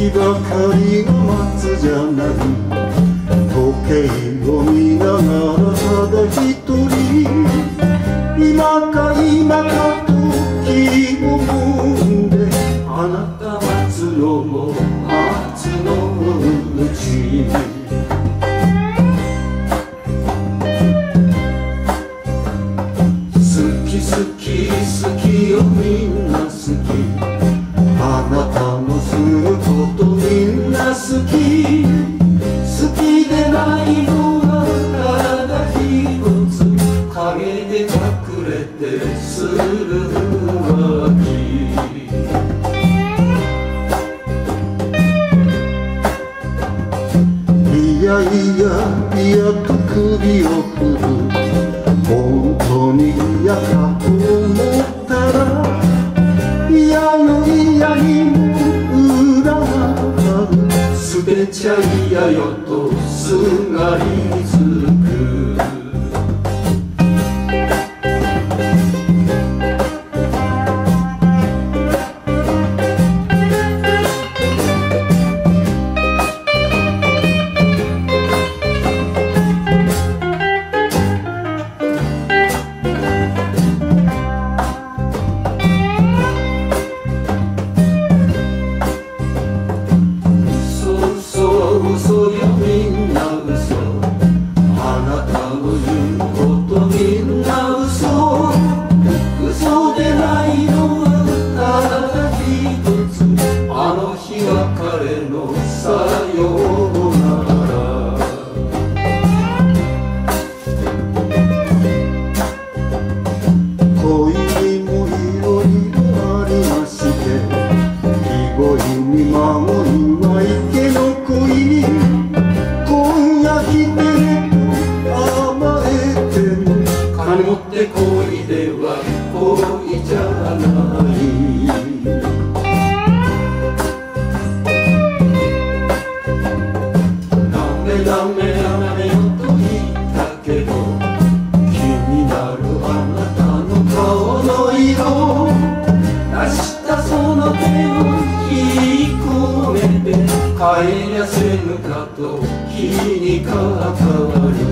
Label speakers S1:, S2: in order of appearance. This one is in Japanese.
S1: の木ばかりが松じゃない時計を見ながらただ一人今か今かと気をもんであなた待つのも待つのうち好き好き好きよみんな好き。いやいやいやと首を振る本当に嫌かと思ったら嫌よ嫌にも裏がある捨てちゃ嫌よとすがりつく日は彼のさようメダメダメよと言ったけど気になるあなたの顔の色明日その手を引き込めて帰りゃせぬかと気にかかる